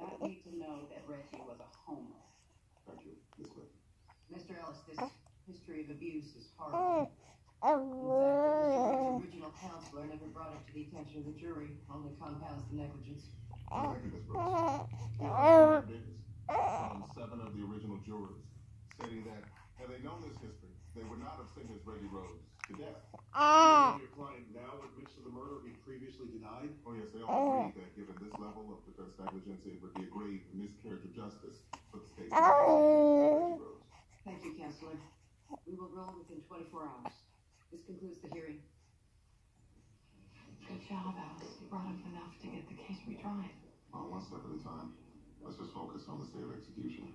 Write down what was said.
not need to know that Reggie was a homo. Thank you, Ms. Smith. Mr. Ellis, this history of abuse is horrible. Hmm. In fact, the oh, original counselor never brought it to the attention of the jury, only compounds the negligence. For the Ms. Brooks. We have affidavits seven of the original jurors stating that had they known this history, they would not have sentenced Reggie Rhodes to death. Ah. Your client now admits to the murder he previously denied. Oh, yes, they all agreed that given this level of defense negligence, it would be a grave miscarriage of justice for the state. to prosecute Reggie Rhodes. Thank you, counselor. We will roll within 24 hours. This concludes the hearing. Good job, Alice. You brought up enough to get the case retried. Uh, one step at a time. Let's just focus on the state of execution.